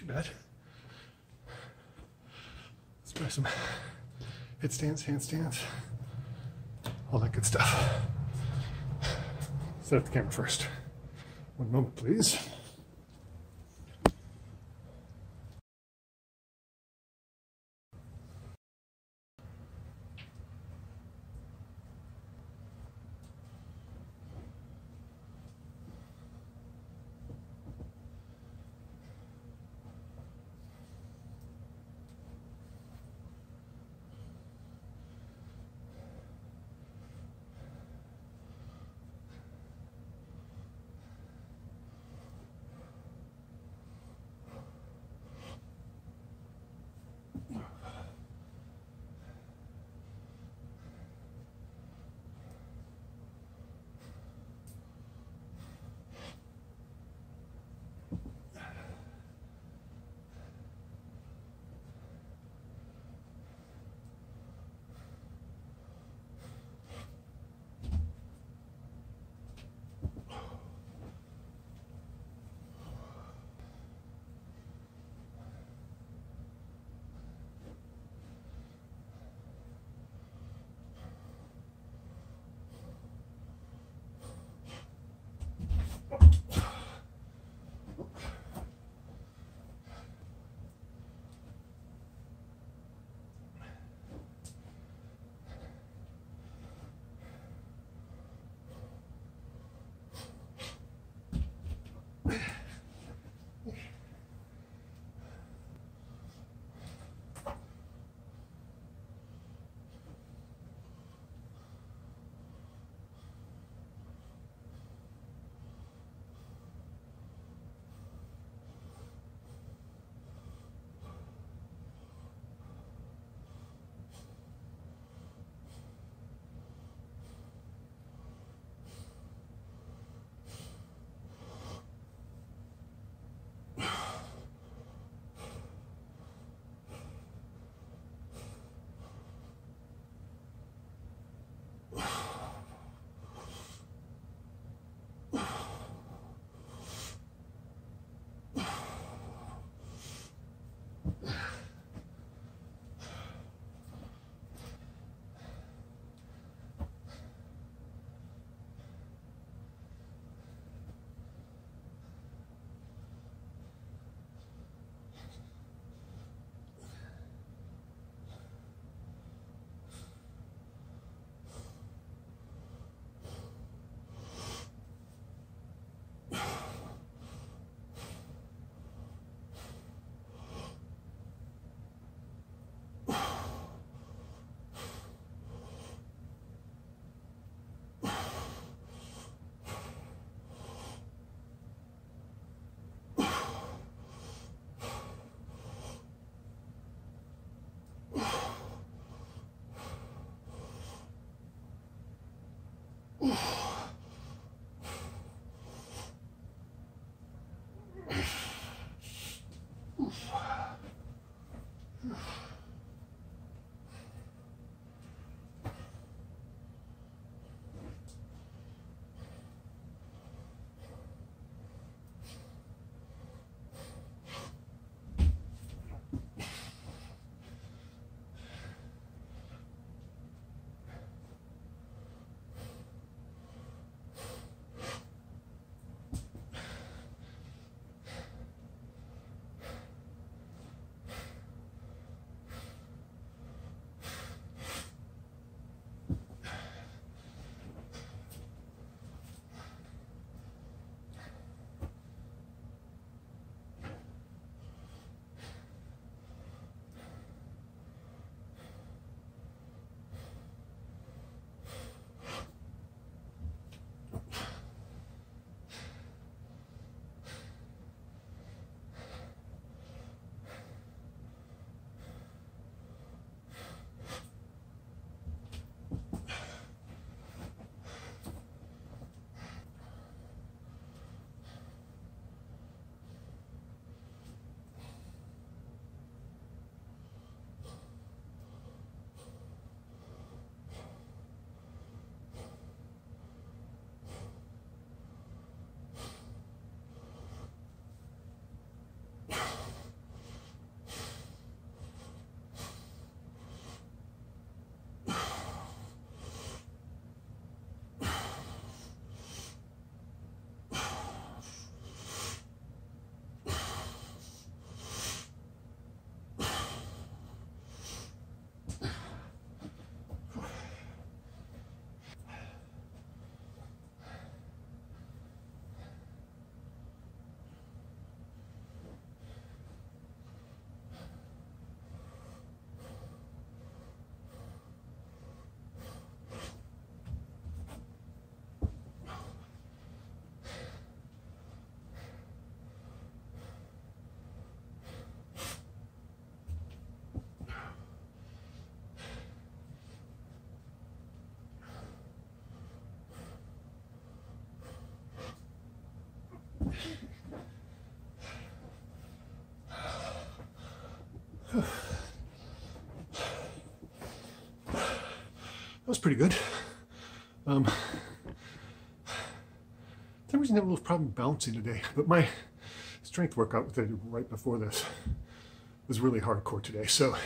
too bad. Let's try some headstands, handstands, all that good stuff. Set up the camera first. One moment, please. That was pretty good. Um, for some reason I have a little problem balancing today, but my strength workout that I did right before this was really hardcore today, so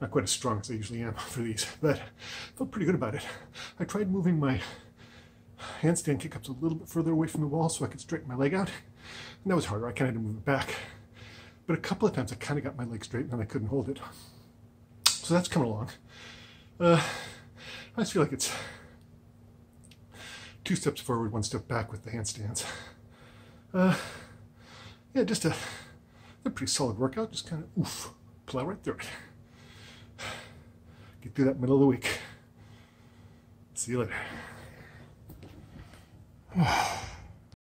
not quite as strong as I usually am for these, but I felt pretty good about it. I tried moving my handstand kick-ups a little bit further away from the wall so I could straighten my leg out, and that was harder. I kind of had to move it back. But a couple of times I kind of got my leg straight and then I couldn't hold it. So that's coming along. Uh, I just feel like it's two steps forward, one step back with the handstands. Uh, yeah, just a, a pretty solid workout. Just kind of oof, plow right through it. Get through that middle of the week. See you later.